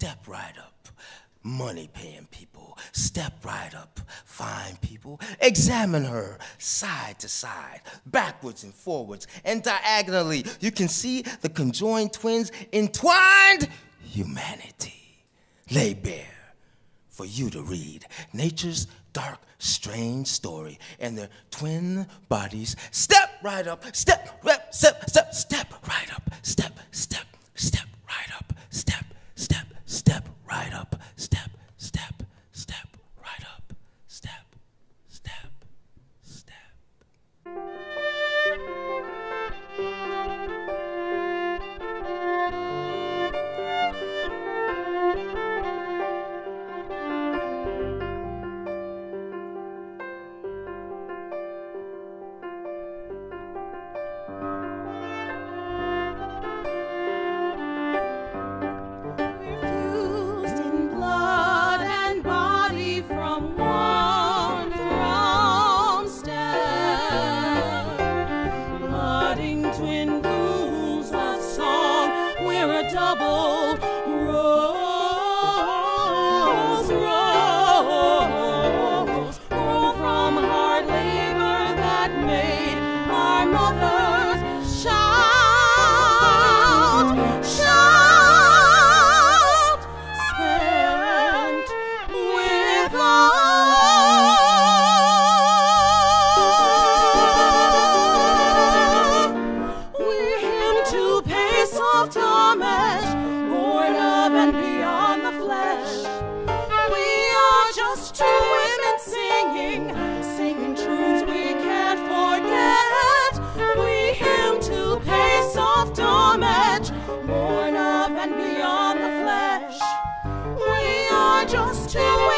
step right up. Money paying people, step right up. Fine people, examine her side to side, backwards and forwards, and diagonally. You can see the conjoined twins entwined humanity. Lay bare for you to read nature's dark, strange story and their twin bodies. Step right up, step, step, step, step, step right up, soft homage, born of and beyond the flesh. We are just two women singing, singing truths we can't forget. We hymn to pay soft homage, born of and beyond the flesh. We are just two